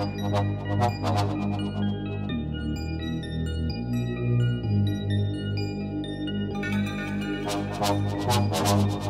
Thank you.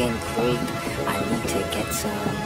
I need to get some.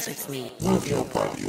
Dance with me. Move your body,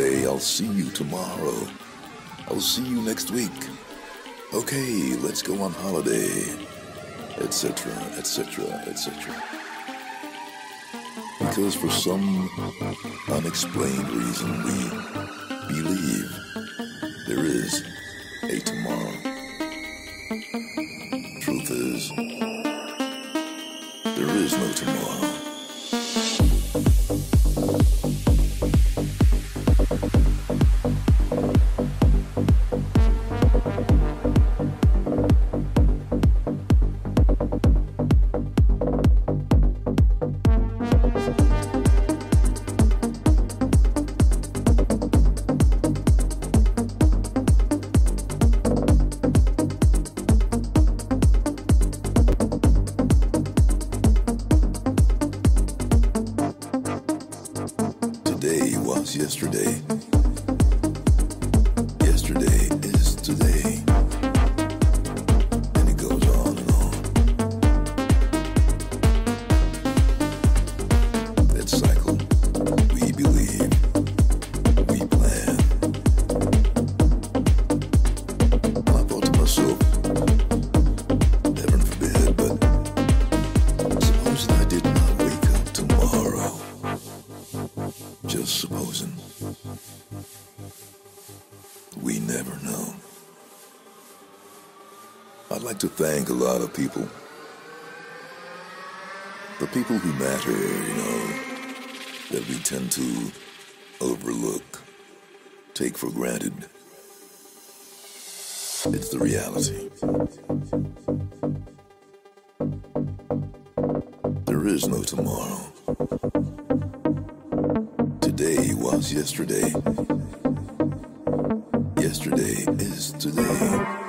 every single day, I'll see you tomorrow. I'll see you next week. Okay, let's go on holiday, etc., etc., etc. Because for some unexplained reason, we believe We never know. I'd like to thank a lot of people. The people who matter, you know, that we tend to overlook, take for granted. It's the reality. There is no tomorrow. Today was yesterday. Yesterday is today.